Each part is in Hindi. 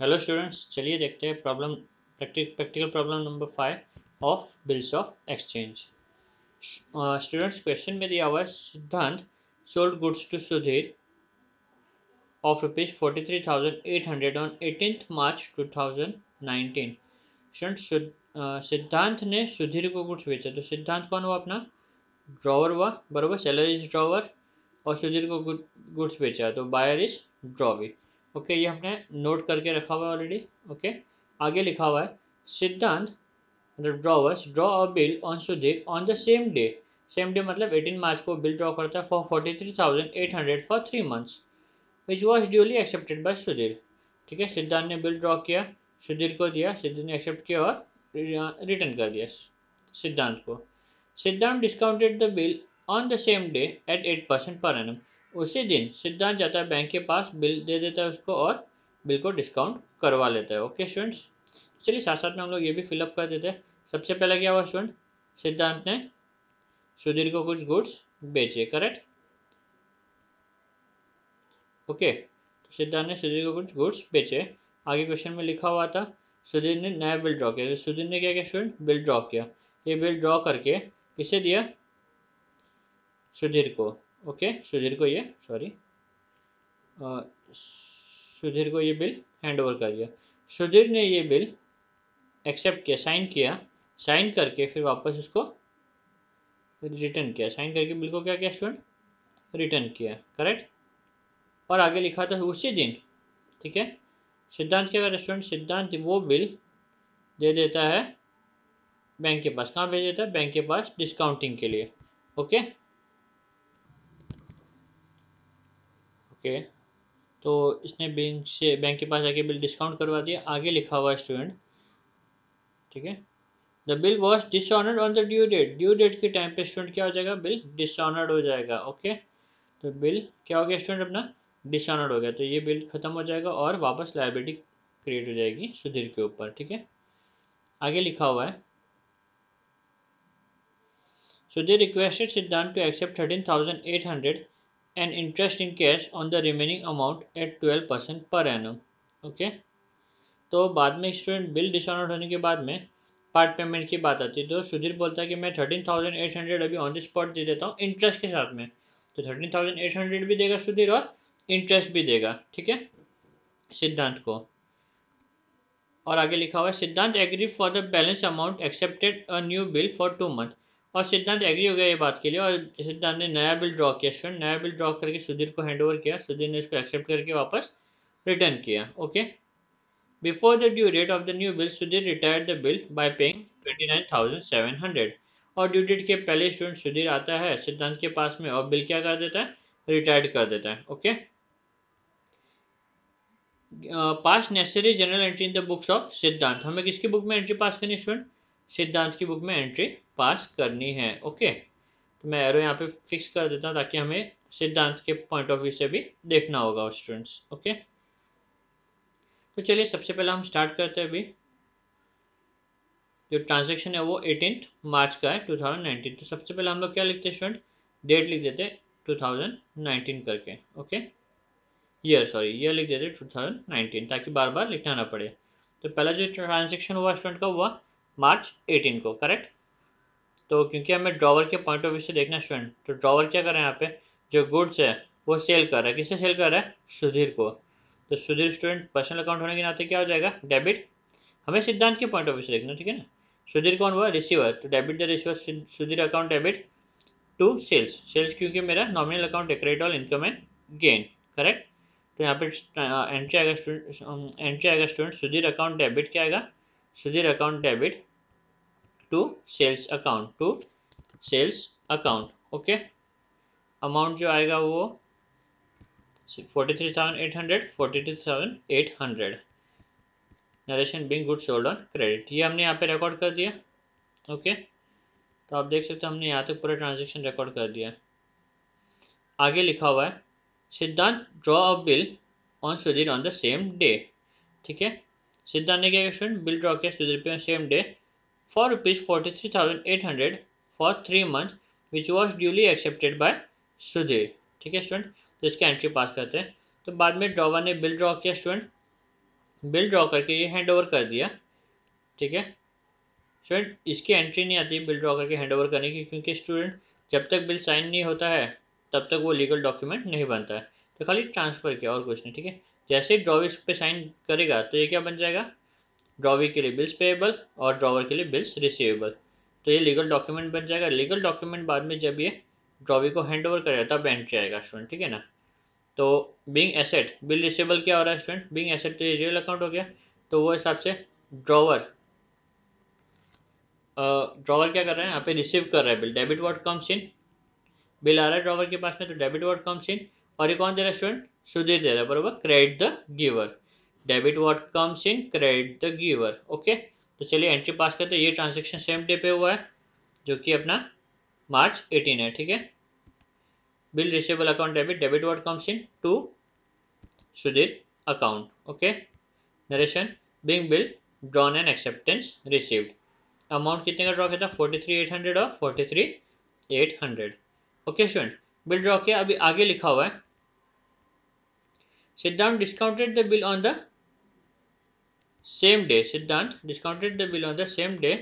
हेलो स्टूडेंट्स चलिए देखते हैं problem practical problem number five of bills of exchange students question में दिया हुआ है, Siddhant sold goods to Sudhir of rupees forty three thousand eight hundred on eighteen March two thousand nineteen student Siddhant ने सुधीर को गुड्स बेचा तो सिद्धांत कौन हुआ अपना? ड्रॉवर हुआ, बराबर सेलर इज़ ड्रॉवर और सुधीर को गुड्स बेचा तो बायर इज़ ड्रॉवी ओके ये हमने नोट करके रखा हुआ है ऑलरेडी ओके आगे लिखा हुआ है, Siddhant drawers draw a bill on Sudhir on the same day same day मतलब 18 मार्च को बिल ड्रॉ करता है for forty three thousand eight hundred for three months which was duly accepted by Sudhir ठीक है, सिद्धांत ने बिल ड्रॉ किया सुधीर को दिया सिद्धांत ने एक्सेप्ट किया और रिटर्न कर दिया सिद्धांत को. Siddhant discounted the bill on the same day at eight percent per annum उसी दिन सिद्धांत जाता है बैंक के पास बिल दे देता है उसको और बिल को डिस्काउंट करवा लेता है। ओके स्टूडेंट्स चलिए साथ साथ में हम लोग ये भी फिलअप कर देते हैं। सबसे पहले क्या हुआ स्टूडेंट सिद्धांत ने सुधीर को कुछ गुड्स बेचे करेक्ट ओके तो सिद्धांत ने सुधीर को कुछ गुड्स बेचे। आगे क्वेश्चन में लिखा हुआ था, सुधीर ने नया बिल ड्रॉ किया। तो सुधीर ने क्या किया स्टूडेंट बिल ड्रॉ किया। ये बिल ड्रॉ करके किसे दिया? सुधीर को। ओके सुधीर को ये सॉरी सुधीर को ये बिल हैंड ओवर कर दिया सुधीर ने ये बिल एक्सेप्ट किया साइन किया साइन करके फिर वापस उसको रिटर्न किया साइन करके बिल को क्या किया स्टूडेंट रिटर्न किया करेक्ट और आगे लिखा था उसी दिन ठीक है सिद्धांत क्या करता स्टूडेंट सिद्धांत वो बिल दे देता है बैंक के पास कहाँ भेज देता है बैंक के पास डिस्काउंटिंग के लिए ओके ओके। तो इसने बैंक से, बैंक के पास जाके बिल डिस्काउंट करवा दिया। आगे लिखा हुआ स्टूडेंट, ठीक है? The bill was dishonoured on the due date. Due date के टाइम पे स्टूडेंट क्या हो जाएगा? बिल डिसऑनर्ड हो जाएगा, ओके? तो बिल क्या हो गया स्टूडेंट अपना? डिसऑनर्ड हो गया। तो ये बिल खत्म हो जाएगा और वापस लाइबिलिटी क्रिएट हो जाएगी सुधीर के ऊपर, ठीक है? आगे लिखा हुआ है। Sudhir requested Siddhant to accept thirteen thousand eight hundred and interest in cash on the remaining amount at 12 percent per annum okay तो बाद में स्टूडेंट बिल डिसऑनर होने के बाद में पार्ट पेमेंट की बात आती है। तो सुधीर बोलता है कि मैं थर्टीन थाउज़ेंड एट हंड्रेड अभी ऑन द स्पॉट दे देता हूँ इंटरेस्ट के साथ में। तो थर्टीन थाउज़ेंड एट हंड्रेड भी देगा सुधीर और इंटरेस्ट भी देगा, ठीक है? सिद्धांत को। और आगे लिखा हुआ है, Siddhant agree for the balance amount accepted a new bill for two month और सिद्धांत एग्री हो गया ये बात के लिए और सिद्धांत ने नया बिल ड्रॉ किया। स्टूडेंट नया बिल ड्रॉ करके सुधीर को हैंड ओवर किया। सुधीर ने इसको एक्सेप्ट करके वापस रिटर्न किया। Okay before the due date of the new bill Sudhir retired the bill by paying twenty nine thousand seven hundred और ड्यू डेट के पहले स्टूडेंट सुधीर आता है, सिद्धांत के पास में, और बिल क्या कर देता है? रिटायर्ड कर देता है। Okay pass necessary journal entry in the books of Siddhant हमें किसकी बुक में एंट्री पास करनी स्टूडेंट सिद्धांत की बुक में एंट्री पास करनी है ओके तो मैं एरो यहाँ पे फिक्स कर देता हूँ ताकि हमें सिद्धांत के पॉइंट ऑफ़ व्यू से भी देखना होगा स्टूडेंट्स ओके तो चलिए सबसे पहले हम स्टार्ट करते हैं अभी। जो ट्रांजेक्शन है वो एटीन मार्च का है 2019 तो सबसे पहले हम लोग क्या लिखते हैं स्टूडेंट डेट लिख देते हैं 2019 करके ओके ईयर सॉरी ईयर लिख देते 2019 ताकि बार बार लिखना ना पड़े। तो पहला जो ट्रांजेक्शन हुआ स्टूडेंट का हुआ मार्च 18 को करेक्ट तो क्योंकि हमें ड्रॉवर के पॉइंट ऑफ़ व्यू से देखना स्टूडेंट तो ड्रॉवर क्या कर रहे हैं यहाँ पे? जो गुड्स है, वो सेल कर रहा है। किसे सेल कर रहा है? सुधीर को। तो सुधीर स्टूडेंट पर्सनल अकाउंट होने के नाते क्या हो जाएगा? डेबिट हमें सिद्धांत के पॉइंट ऑफ़ व्यू से देखना ठीक है ना? सुधीर कौन हुआ? रिसीवर तो debit the receiver Sudhir account debit to sales sales क्योंकि मेरा nominal account credit all income and gain correct तो यहाँ पे एंट्री आएगा स्टूडेंट एंट्री आएगा स्टूडेंट सुधीर अकाउंट डेबिट क्या आएगा? Sudhir account debit to sales account to sales account okay amount जो आएगा वो forty three thousand eight hundred forty three thousand eight hundred narration being good sold on credit ये हमने यहाँ पे रिकॉर्ड कर दिया ओके तो आप देख सकते हो हमने यहाँ तक पूरा ट्रांजेक्शन रिकॉर्ड कर दिया। आगे लिखा हुआ है, Siddhant draw a bill on Sudhir on the same day ठीक है? सिद्धांत ने क्या स्टूडेंट बिल ड्रॉ किया सुधीर पे same day for rupees 43,800 for three month which was duly accepted by Sudhir ठीक है स्टूडेंट तो इसका एंट्री पास करते हैं। तो बाद में ड्रॉवर ने बिल ड्रॉ किया स्टूडेंट बिल ड्रॉ करके ये हैंड ओवर कर दिया। ठीक है? स्टूडेंट इसकी एंट्री नहीं आती बिल ड्रॉ करके हैंड ओवर करने की क्योंकि स्टूडेंट जब तक बिल साइन नहीं होता है तब तक वो लीगल डॉक्यूमेंट नहीं बनता है। तो खाली ट्रांसफ़र किया और कुछ नहीं ठीक है? जैसे ही ड्रॉविस पे साइन करेगा तो ये क्या बन जाएगा? ड्रॉवी के लिए बिल्स पेएबल और ड्रॉवर के लिए बिल्स रिसीवेबल तो ये लीगल डॉक्यूमेंट बन जाएगा। लीगल डॉक्यूमेंट बाद में जब ये ड्रॉवी को हैंड ओवर करेगा, तब एंट्री जाएगा स्टूडेंट ठीक है ना? तो बिंग एसेट बिल रिसीवेबल क्या हो रहा है स्टूडेंट बिंग एसेट तो ये रियल अकाउंट हो गया। तो वो हिसाब से ड्रॉवर ड्रॉवर क्या कर रहे हैं? यहाँ पे रिसीव कर रहा है bill debit what comes in bill आ रहा है ड्रॉवर के पास में तो डेबिट वर्ड कम्स इन और ये कौन दे रहा है स्टूडेंट सुधीर दे रहा है, बरोबर? Credit the giver debit what comes in credit the giver okay तो चलिए एंट्री पास करते हैं। ये ट्रांजेक्शन सेम डे पे हुआ है, जो कि अपना मार्च एटीन है, ठीक है? Bill receivable account debit debit what comes in to Sudhir account okay narration being bill drawn and acceptance received amount कितने का ड्रॉ किया था? फोर्टी थ्री एट हंड्रेड और forty three eight hundred okay student bill draw किया, अभी आगे लिखा हुआ है। Siddhant discounted the bill on the same day Siddhant discounted the bill on the same day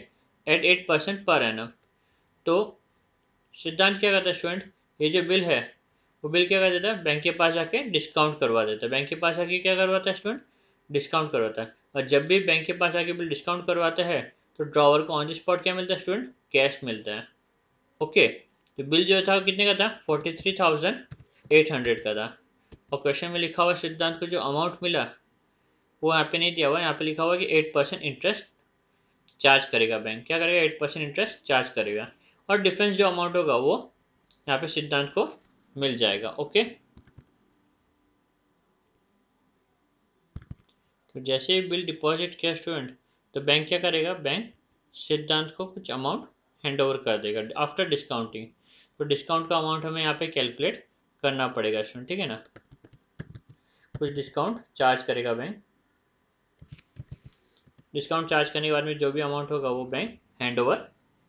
at eight percent per annum तो सिद्धांत क्या करता है स्टूडेंट ये जो बिल है, वो बिल क्या कर देता है? बैंक के पास जाके डिस्काउंट करवा देता है। बैंक के पास आके क्या करवाता है स्टूडेंट डिस्काउंट करवाता है। और जब भी बैंक के पास आके बिल डिस्काउंट करवाता है तो ड्रॉवर को ऑन द स्पॉट क्या मिलता है स्टूडेंट कैश मिलता है। ओके तो बिल जो था कितने का था? Forty three thousand eight hundred का था। और क्वेश्चन में लिखा हुआ सिद्धांत को जो अमाउंट मिला वो यहाँ पे नहीं दिया हुआ है, यहाँ पे लिखा हुआ है कि एट परसेंट इंटरेस्ट चार्ज करेगा बैंक क्या करेगा? एट परसेंट इंटरेस्ट चार्ज करेगा। और डिफरेंस जो अमाउंट होगा वो यहाँ पे सिद्धांत को मिल जाएगा ओके तो जैसे ही बिल डिपॉजिट किया स्टूडेंट तो बैंक क्या करेगा? बैंक सिद्धांत को कुछ अमाउंट हैंड ओवर कर देगा आफ्टर डिस्काउंटिंग तो डिस्काउंट का अमाउंट हमें यहाँ पे कैलकुलेट करना पड़ेगा स्टूडेंट ठीक है ना? कुछ डिस्काउंट चार्ज करेगा बैंक डिस्काउंट चार्ज करने के बाद में जो भी अमाउंट होगा वो बैंक हैंड ओवर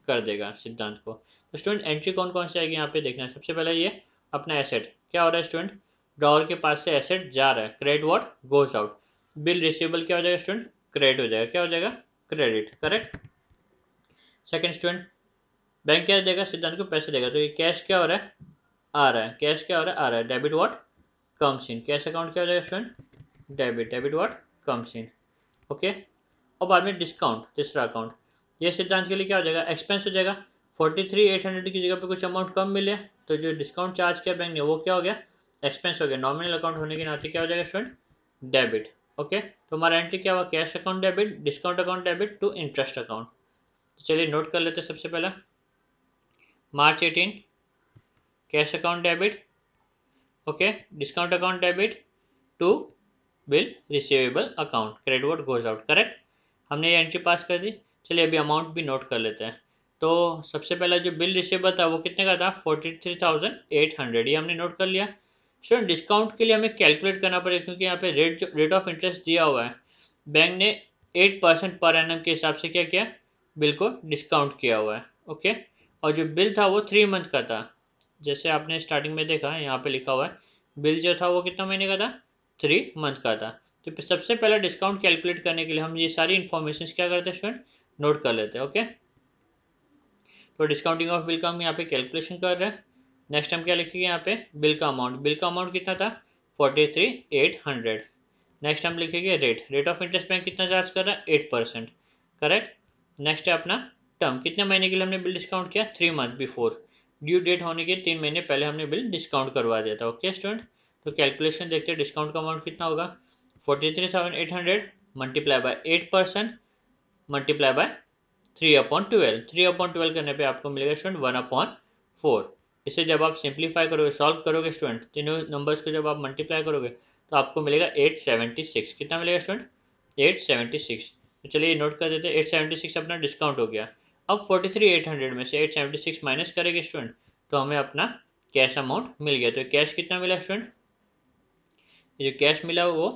कर देगा सिद्धांत को। तो स्टूडेंट एंट्री कौन कौन सी आएगी यहाँ पे देखना है। सबसे पहले ये अपना एसेट क्या हो रहा है स्टूडेंट ड्रॉवर के पास से एसेट जा रहा है। Credit what goes out bill receivable क्या हो जाएगा स्टूडेंट क्रेडिट हो जाएगा। क्या हो जाएगा? Credit correct second student bank क्या देगा? सिद्धांत को पैसे देगा। तो ये कैश क्या हो रहा है? आ रहा है। कैश क्या हो रहा है? आ रहा है। Debit what comes in cash account क्या हो जाएगा student debit debit what comes in okay और बाद में डिस्काउंट तीसरा अकाउंट ये सिद्धांत के लिए क्या हो जाएगा? एक्सपेंस हो जाएगा। फोर्टी थ्री एट हंड्रेड की जगह पे कुछ अमाउंट कम मिले तो जो डिस्काउंट चार्ज किया बैंक ने, वो क्या हो गया? एक्सपेंस हो गया। नॉमिनल अकाउंट होने के नाते क्या हो जाएगा स्टूडेंट डेबिट ओके तो हमारा एंट्री क्या हुआ? Cash account debit discount account debit to interest account तो चलिए नोट कर लेते सबसे पहला। March eighteen cash account debit okay discount account debit to bill receivable account credit what goes out correct हमने ये एंट्री पास कर दी। चलिए अभी अमाउंट भी नोट कर लेते हैं। तो सबसे पहला जो बिल रिसीवेबल था वो कितने का था? Forty three thousand eight hundred ये हमने नोट कर लिया। स्टूडेंट डिस्काउंट के लिए हमें कैलकुलेट करना पड़ेगा क्योंकि यहाँ पे रेट जो रेट ऑफ़ इंटरेस्ट दिया हुआ है। बैंक ने एट परसेंट पर एनएम के हिसाब से क्या किया? बिल को डिस्काउंट किया हुआ है। ओके और जो बिल था, वो थ्री मंथ का था। जैसे आपने स्टार्टिंग में देखा, यहाँ पे लिखा हुआ है। बिल जो था, वो कितना महीने का था? थ्री मंथ का था। तो सबसे पहले डिस्काउंट कैलकुलेट करने के लिए हम ये सारी इन्फॉर्मेशन क्या करते हैं स्टूडेंट नोट कर लेते हैं ओके तो डिस्काउंटिंग ऑफ़ बिल का हम यहाँ पे कैलकुलेशन कर रहे हैं। नेक्स्ट हम क्या लिखेंगे यहाँ पे? बिल का अमाउंट बिल का अमाउंट कितना था? Forty three eight hundred next हम लिखेंगे rate rate of interest bank कितना चार्ज कर रहा है? एट परसेंट करेक्ट नेक्स्ट है अपना टर्म कितने महीने के लिए हमने बिल डिस्काउंट किया? Three month before due date होने के तीन महीने पहले हमने बिल डिस्काउंट करवा दिया था ओके स्टूडेंट तो कैलकुलेशन देखते हैं डिस्काउंट का अमाउंट कितना होगा? Forty three thousand eight hundred multiply by eight percent multiply by three upon twelve three upon twelve करने पे आपको मिलेगा स्टूडेंट वन अपॉन फोर इसे जब आप सिंप्लीफाई करोगे सॉल्व करोगे स्टूडेंट तीनों नंबर्स को जब आप मल्टीप्लाई करोगे तो आपको मिलेगा एट सेवेंटी सिक्स कितना मिलेगा स्टूडेंट एट सेवेंटी सिक्स तो चलिए नोट कर देते हैं। एट सेवेंटी सिक्स अपना डिस्काउंट हो गया। अब फोर्टी थ्री एट हंड्रेड में से एट सेवेंटी सिक्स माइनस करेंगे स्टूडेंट तो हमें अपना कैश अमाउंट मिल गया। तो कैश कितना मिला स्टूडेंट जो कैश मिला वो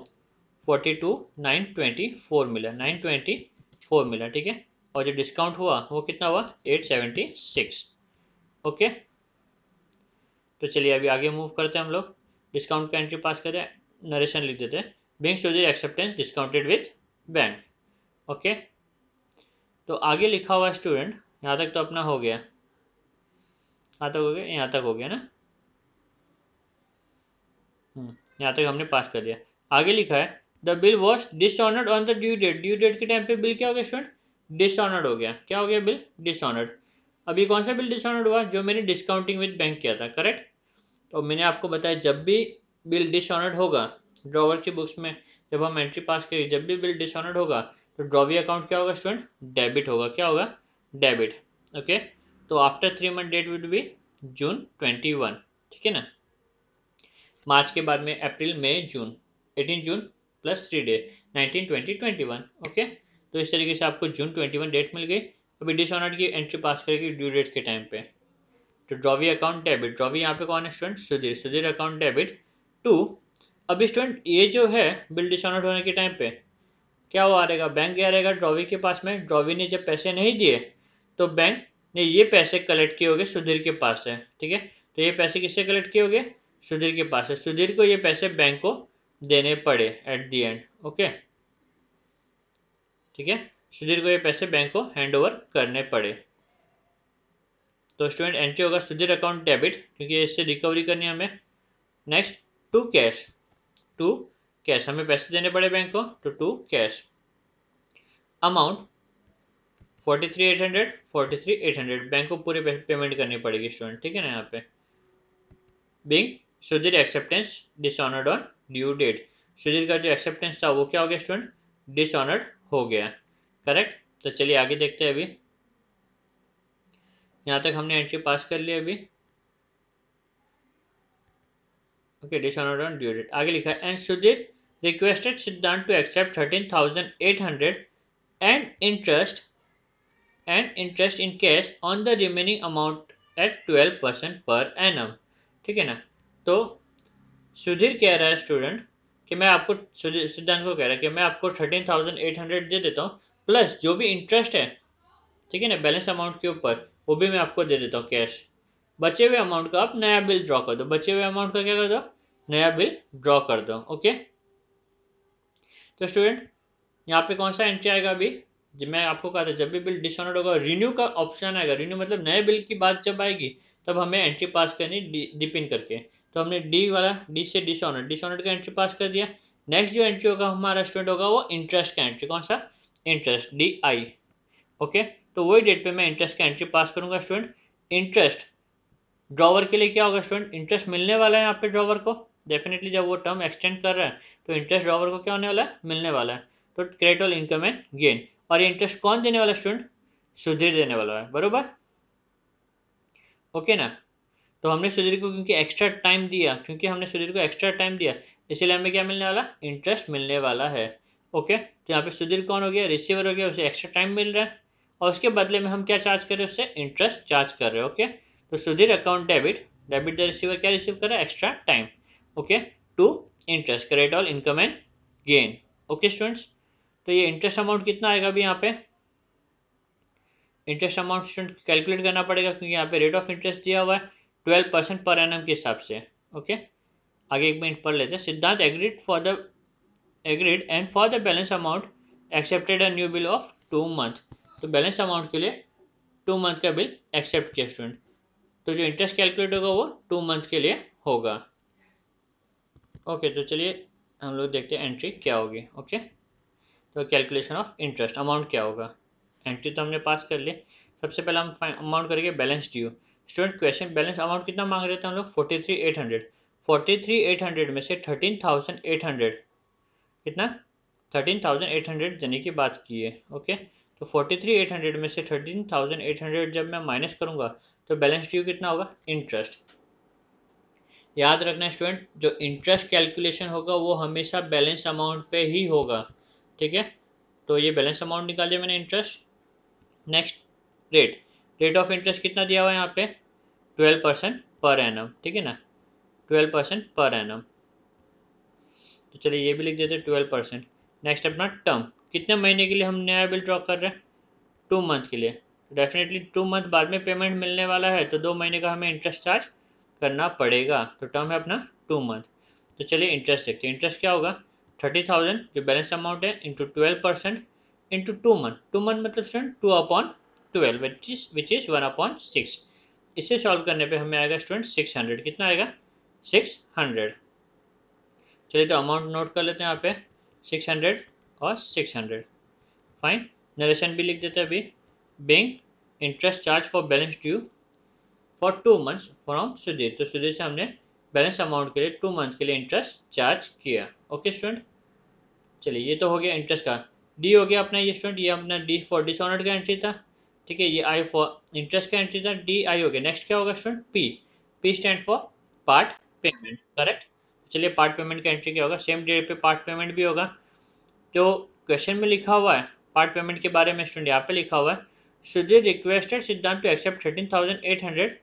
forty two nine twenty four मिला नाइन ट्वेंटी फोर मिला ठीक है? और जो डिस्काउंट हुआ वो कितना हुआ? Eight seventy six okay? तो चलिए अभी आगे मूव करते हैं हम लोग। डिस्काउंट का एंट्री पास करें नरेशन लिख देते हैं। Being Sudhir acceptance discounted with bank okay? तो आगे लिखा हुआ स्टूडेंट यहाँ तक तो अपना हो गया। यहाँ तक हो गया यहाँ तक हो गया ना? हम्म, यहाँ तक हमने पास कर दिया। आगे लिखा है the bill was dishonoured on the due date due date के टाइम पे बिल क्या हो गया स्टूडेंट डिसऑनर्ड हो गया। क्या हो गया बिल डिसऑनर्ड अभी कौन सा बिल डिसऑनर्ड हुआ? जो मैंने डिस्काउंटिंग विद बैंक किया था करेक्ट तो मैंने आपको बताया, जब भी बिल डिसऑनर्ड होगा ड्रॉवर की बुक्स में, जब हम एंट्री पास करेंगे जब भी बिल डिसऑनर्ड होगा तो ड्रॉवी अकाउंट क्या होगा स्टूडेंट डेबिट होगा। क्या होगा? डेबिट ओके तो after three month date will be June twenty one ठीक है ना? मार्च के बाद में, अप्रैल, मई, June. Eighteen June plus three day, nineteen, twenty twenty one okay तो इस तरीके से आपको जून ट्वेंटी वन डेट मिल गई। अभी डिसऑनर्ड की एंट्री पास करेगी ड्यू डेट के टाइम पे। तो ड्रॉवी अकाउंट डेबिट ड्रॉवी यहाँ पे कौन है student Sudhir Sudhir account debit to अभी स्टूडेंट ये जो है बिल डिसऑनर्ड होने के टाइम पे, क्या वो आ रहेगा? बैंक गया रहेगा ड्रॉवी के पास में। ड्रॉवी ने जब पैसे नहीं दिए तो बैंक ने ये पैसे कलेक्ट किए होंगे सुधीर के पास से, ठीक है? तो ये पैसे किससे कलेक्ट किए होंगे? सुधीर के पास से। सुधीर को ये पैसे बैंक को देने पड़े एट दी एंड ओके ठीक है? सुधीर को ये पैसे बैंक को हैंड ओवर करने पड़े। तो स्टूडेंट एंट्री होगा सुधीर अकाउंट डेबिट क्योंकि इससे रिकवरी करनी है हमें। Next to cash to cash हमें पैसे देने पड़े बैंक को तो to cash amount forty three eight hundred forty three eight hundred bank को पूरी पेमेंट करनी पड़ेगी स्टूडेंट ठीक है ना यहाँ पे? Being Sudhir acceptance dishonoured on due date Sudhir का जो एक्सेप्टेंस था, वो क्या हो गया स्टूडेंट डिसऑनर्ड हो गया। करेक्ट तो चलिए आगे देखते हैं अभी। यहाँ तक हमने एंट्री पास कर लिया अभी। Okay dishonoured on due date आगे लिखा है and Sudhir requested Siddhant to accept thirteen thousand eight hundred and interest and interest in cash on the remaining amount at twelve percent per annum ठीक है ना? तो सुधीर कह रहा है स्टूडेंट कि मैं आपको सिद्धांत को कह रहा है कि मैं आपको थर्टीन थाउज़ेंड एट हंड्रेड दे देता हूँ प्लस जो भी इंटरेस्ट है, ठीक है ना बैलेंस अमाउंट के ऊपर, वो भी मैं आपको दे देता हूँ कैश बचे हुए अमाउंट का आप नया बिल ड्रॉ कर दो। बचे हुए अमाउंट का क्या कर दो? नया बिल ड्रॉ कर दो ओके तो स्टूडेंट यहाँ पे कौन सा एंट्री आएगा अभी? जब मैं आपको कहा था, जब भी बिल डिसऑनर्ड होगा रिन्यू का ऑप्शन आएगा। रिन्यू मतलब नए बिल की बात जब आएगी, तब हमें एंट्री पास करनी डी पिन करके। तो हमने डी वाला डी से डिसऑनर्ड डिसऑनर्ड का एंट्री पास कर दिया। नेक्स्ट जो एंट्री होगा हमारा स्टूडेंट होगा वो इंटरेस्ट का एंट्री कौन सा? इंटरेस्ट डी आई ओके तो वही डेट पे मैं इंटरेस्ट का एंट्री पास करूँगा स्टूडेंट इंटरेस्ट ड्रॉवर के लिए क्या होगा स्टूडेंट इंटरेस्ट मिलने वाला है यहाँ पे ड्रॉवर को। डेफिनेटली जब वो टर्म एक्सटेंड कर रहा है तो इंटरेस्ट ड्रॉवर को क्या होने वाला है? मिलने वाला है। तो credit all income and gain और ये इंटरेस्ट कौन देने वाला स्टूडेंट सुधीर देने वाला है, बरोबर? ओके ना? तो हमने सुधीर को क्योंकि एक्स्ट्रा टाइम दिया, क्योंकि हमने सुधीर को एक्स्ट्रा टाइम दिया, इसीलिए हमें क्या मिलने वाला? इंटरेस्ट मिलने वाला है। ओके तो यहाँ पे सुधीर कौन हो गया? रिसीवर हो गया, उसे एक्स्ट्रा टाइम मिल रहा है। और उसके बदले में हम क्या चार्ज कर रहे हैं? उससे इंटरेस्ट चार्ज कर रहे हैं। ओके तो Sudhir account debit debit the receiver क्या रिसीव कर रहा है? Extra time okay to interest credit all income and gain okay students तो ये इंटरेस्ट अमाउंट कितना आएगा अभी यहाँ पे? इंटरेस्ट अमाउंट स्टूडेंट कैलकुलेट करना पड़ेगा, क्योंकि यहाँ पे रेट ऑफ़ इंटरेस्ट दिया हुआ है। ट्वेल्व परसेंट पर एनएम के हिसाब से ओके आगे एक मिनट पढ़ लेते हैं। Siddhant agreed for the agreed and for the balance amount accepted a new bill of two month तो बैलेंस अमाउंट के लिए टू मंथ का बिल एक्सेप्ट किया स्टूडेंट तो जो इंटरेस्ट कैलकुलेट होगा वो टू मंथ के लिए होगा। ओके तो चलिए हम लोग देखते हैं एंट्री क्या होगी ओके तो कैलकुलेशन ऑफ़ इंटरेस्ट अमाउंट क्या होगा? एंट्री तो हमने पास कर ली। सबसे पहले हम अमाउंट करेंगे balance due student question balance amount कितना मांग रहे थे हम लोग? Forty three eight hundred forty three eight hundred में से थर्टीन थाउज़ेंड एट हंड्रेड कितना? थर्टीन थाउज़ेंड एट हंड्रेड देने की बात की है ओके तो फोर्टी थ्री एट हंड्रेड में से थर्टीन थाउज़ेंड एट हंड्रेड जब मैं माइनस करूँगा तो बैलेंस ड्यू कितना होगा? इंटरेस्ट याद रखना स्टूडेंट जो इंटरेस्ट कैलकुलेशन होगा, वो हमेशा बैलेंस अमाउंट पे ही होगा, ठीक है? तो ये बैलेंस अमाउंट निकाल दिया मैंने interest next rate rate of interest कितना दिया हुआ है यहाँ पे? ट्वेल्व परसेंट पर एनम ठीक है ना? ट्वेल्व परसेंट पर एनम तो चलिए ये भी लिख देते हैं ट्वेल्व परसेंट नेक्स्ट अपना टर्म कितने महीने के लिए हम नया बिल ड्रॉ कर रहे हैं? टू मंथ के लिए. डेफिनेटली टू मंथ बाद में पेमेंट मिलने वाला है तो दो महीने का हमें इंटरेस्ट चार्ज करना पड़ेगा. तो टर्म है अपना टू मंथ तो चलिए इंटरेस्ट देखते हैं. इंटरेस्ट क्या होगा? थर्टी थाउज़ेंड जो बैलेंस अमाउंट है into twelve percent into two month two month मतलब student two upon twelve which is one upon six इसे सॉल्व करने पे हमें आएगा स्टूडेंट सिक्स हंड्रेड कितना आएगा? सिक्स हंड्रेड चलिए तो अमाउंट नोट कर लेते हैं यहाँ पे. सिक्स हंड्रेड और सिक्स हंड्रेड फाइन नरेशन भी लिख देते हैं अभी. Bank interest charge for balance due for two months from Sudhir तो सुधीर से हमने बैलेंस अमाउंट के लिए टू मंथ के लिए इंटरेस्ट चार्ज किया. ओके स्टूडेंट चलिए, ये तो हो गया इंटरेस्ट का. डी हो गया अपना ये स्टूडेंट ये अपना डी फॉर डिसऑनर्ड का एंट्री था. ठीक है, ये आई फॉर इंटरेस्ट का एंट्री था डी आई हो गया। नेक्स्ट क्या होगा student P P stand for part payment correct चलिए पार्ट पेमेंट का एंट्री क्या होगा? सेम डेट पे पार्ट पेमेंट भी होगा। तो क्वेश्चन में लिखा हुआ है पार्ट पेमेंट के बारे में स्टूडेंट यहाँ पे लिखा हुआ है Sudhir requested Siddhant to accept thirteen thousand eight hundred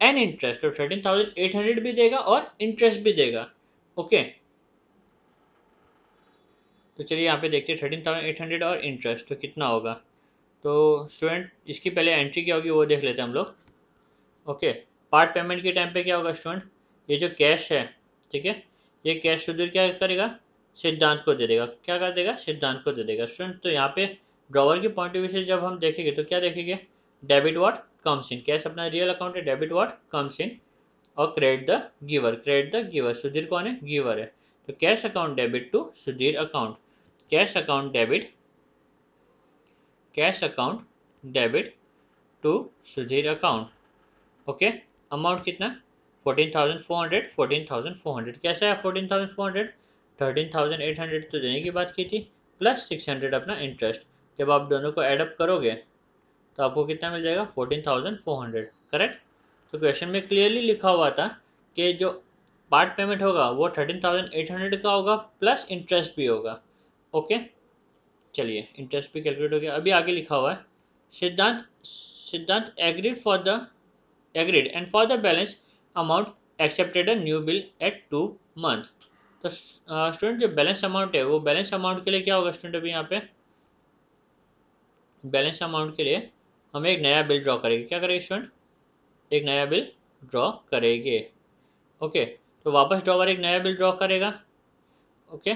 and interest तो थर्टीन थाउज़ेंड एट हंड्रेड भी देगा और इंटरेस्ट भी देगा। ओके तो चलिए, यहाँ पे देखते हैं थर्टीन थाउज़ेंड एट हंड्रेड और इंटरेस्ट तो कितना होगा? तो स्टूडेंट इसकी पहले एंट्री क्या होगी वो देख लेते हैं हम लोग। ओके पार्ट पेमेंट के टाइम पे क्या होगा स्टूडेंट ये जो कैश है, ठीक है? ये कैश सुधीर क्या करेगा? सिद्धांत को दे देगा। क्या कर देगा? सिद्धांत को दे देगा। स्टूडेंट तो यहाँ पे ड्रॉवर के पॉइंट ऑफ़ व्यू से जब हम देखेंगे तो क्या देखेंगे? Debit what comes in cash अपना रियल अकाउंट है डेबिट वॉट कम्स इन और credit the giver credit the giver Sudhir कौन है? गिवर है। तो cash account debit to Sudhir account cash account debit cash account debit to Sudhir account okay amount कितना? Fourteen thousand four hundred fourteen thousand four hundred कैसा है fourteen thousand four hundred thirteen thousand eight hundred तो देने की बात की थी प्लस सिक्स हंड्रेड अपना इंटरेस्ट जब आप दोनों को एडअप करोगे तो आपको कितना मिल जाएगा? Fourteen thousand four hundred correct तो क्वेश्चन में क्लियरली लिखा हुआ था कि जो पार्ट पेमेंट होगा, वो थर्टीन थाउज़ेंड एट हंड्रेड का होगा प्लस इंटरेस्ट भी होगा. ओके चलिए इंटरेस्ट भी कैलकुलेट हो गया। अभी आगे लिखा हुआ है, Siddhant Siddhant agreed for the agreed and for the balance amount accepted a new bill at two month तो स्टूडेंट जो बैलेंस अमाउंट है, वो बैलेंस अमाउंट के लिए क्या होगा स्टूडेंट अभी यहाँ पे? बैलेंस अमाउंट के लिए हम एक नया बिल ड्रॉ करेंगे। क्या करेंगे स्टूडेंट एक नया बिल ड्रॉ करेंगे। ओके तो वापस ड्रॉवर एक नया बिल ड्रॉ करेगा। ओके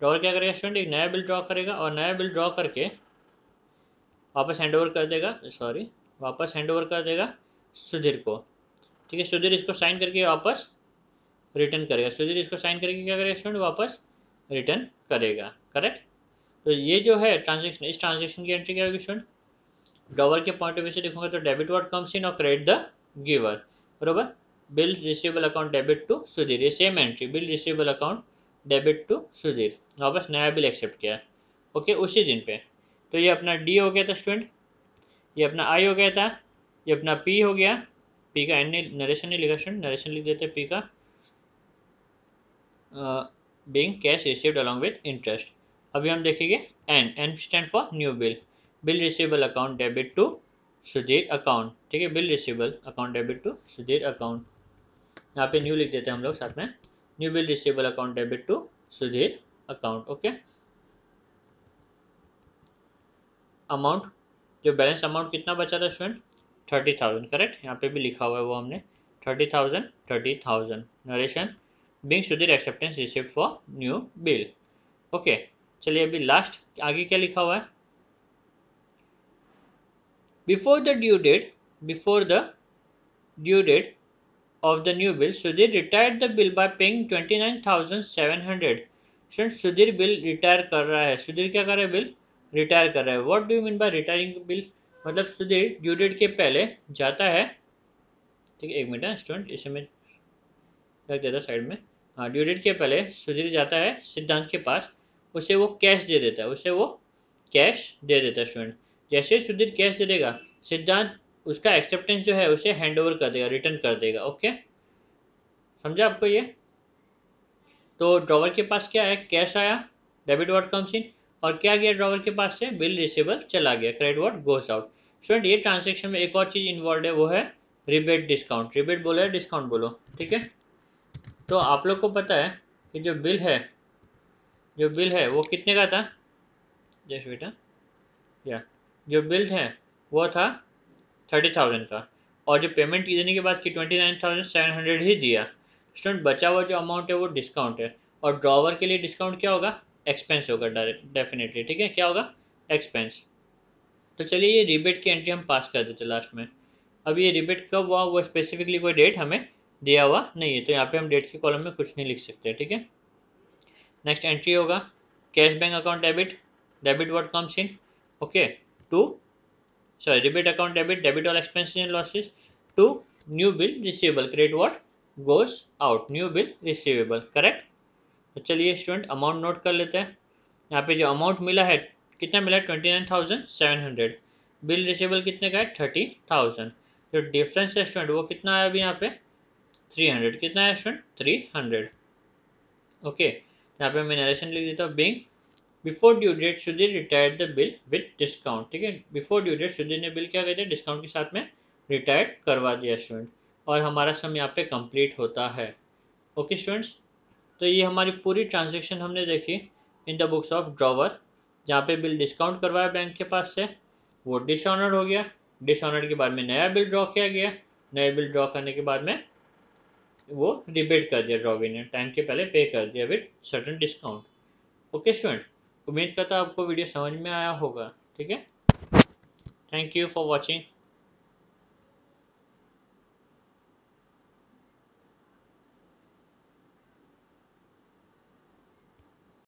ड्रॉवर क्या करेगा स्टूडेंट एक नया बिल ड्रॉ करेगा और नया बिल ड्रॉ करके वापस हैंड ओवर कर देगा सॉरी वापस हैंड ओवर कर देगा सुधीर को। ठीक है, सुधीर इसको साइन करके वापस रिटर्न करेगा। सुधीर इसको साइन करके क्या करेगा स्टूडेंट वापस रिटर्न करेगा करेक्ट तो ये जो है ट्रांजेक्शन इस ट्रांजेक्शन की एंट्री क्या होगी स्टूडेंट डॉवर के पॉइंट ऑफ़ व्यू से देखूँगा तो डेबिट वर्ड कम्स इन और क्रेडिट द गिवर बरोबर? Bill receivable account debit to Sudhir, ये same entry bill receivable account debit to Sudhir. वापस नया बिल एक्सेप्ट किया ओके उसी दिन पे। तो ये अपना डी हो गया था स्टूडेंट ये अपना आई हो गया था। ये अपना पी हो गया। पी का एन नरेशन नहीं लिखा स्टूडेंट नरेशन लिख देते पी का। Being cash received along with interest अभी हम देखेंगे N N stand for new bill bill receivable account debit to Sudhir account ठीक है bill receivable account debit to Sudhir account यहाँ पे न्यू लिख देते हैं हम लोग साथ में। New bill receivable account debit to Sudhir account okay amount जो बैलेंस अमाउंट कितना बचा था स्टूडेंट थर्टी थाउज़ेंड करेक्ट यहाँ पे भी लिखा हुआ है वो हमने। Thirty thousand thirty thousand narration being Sudhir acceptance receipt for new bill okay चलिए अभी लास्ट आगे क्या लिखा हुआ है? Before the due date before the due date Sudhir retired the bill by paying twenty nine thousand seven hundred student Sudhir bill retire कर रहा है सुधीर क्या कर रहा है बिल रिटायर कर रहा है what do you mean by retiring bill मतलब सुधीर ड्यू डेट के पहले जाता है ठीक है एक मिनट स्टूडेंट इसे मैं रख देता साइड में हाँ ड्यू डेट के पहले सुधीर जाता है सिद्धांत के पास उसे वो कैश दे देता है उसे वो कैश दे देता है स्टूडेंट जैसे सुधीर कैश दे देगा सिद्धांत उसका एक्सेप्टेंस जो है, उसे हैंड ओवर कर देगा रिटर्न कर देगा ओके समझा आपको ये? तो ड्रॉवर के पास क्या है? कैश आया डेबिट वर्ड कम्स इन और क्या गया ड्रॉवर के पास से? बिल रिसीवर चला गया credit what goes out student ये ट्रांजेक्शन में एक और चीज़ इन्वॉल्व है, वो है रिबेट डिस्काउंट रिबेट बोलो या डिस्काउंट बोलो, ठीक है? तो आप लोग को पता है कि जो बिल है, जो बिल है, वो कितने का था? जैस बेटा या जो बिल है, वो था थर्टी थाउज़ेंड का। और जो पेमेंट देने के बाद कि twenty nine thousand seven hundred ही दिया। स्टूडेंट बचा हुआ जो अमाउंट है वो डिस्काउंट है। और ड्रॉवर के लिए डिस्काउंट क्या होगा? एक्सपेंस होगा डायरेक्ट डेफिनेटली ठीक है? क्या होगा? एक्सपेंस तो चलिए ये रिबेट की एंट्री हम पास कर देते लास्ट में। अब ये रिबेट कब हुआ? वो स्पेसिफिकली कोई डेट हमें दिया हुआ नहीं है। तो यहाँ पे हम डेट के कॉलम में कुछ नहीं लिख सकते ठीक है? नेक्स्ट एंट्री होगा। Cash bank account debit debit what comes in okay to sorry, debit account, debit debit all expenses and losses. To new bill receivable. Credit what? Goes out. New bill receivable. Correct? तो चलिए स्टूडेंट अमाउंट नोट कर लेते हैं। यहाँ पे जो अमाउंट मिला है, कितना मिला है? Twenty nine thousand seven hundred bill receivable कितने का है? थर्टी थाउज़ेंड जो डिफरेंस है स्टूडेंट वो कितना आया अभी यहाँ पे? थ्री हंड्रेड कितना है स्टूडेंट थ्री हंड्रेड ओके यहाँ पे मैं नरेशन लिख देता हूँ। Being before due date Sudhir retired the bill with discount ठीक है? बिफोर ड्यू डेट सुधीर ने बिल क्या कहते हैं डिस्काउंट के साथ में रिटायर्ड करवा दिया स्टूडेंट और हमारा सम यहाँ पे कंप्लीट होता है। ओके स्टूडेंट्स तो ये हमारी पूरी ट्रांजेक्शन हमने देखी in the books of drawer जहाँ पे बिल डिस्काउंट करवाया बैंक के पास से। वो डिसऑनर हो गया। डिसऑनर के बाद में नया बिल ड्रॉ किया गया। नया बिल ड्रॉ करने के बाद में वो रिबेट कर दिया ड्रॉवी ने टाइम के पहले पे कर दिया with certain discount okay student उम्मीद करता आपको वीडियो समझ में आया होगा ठीक है? Thank you for watching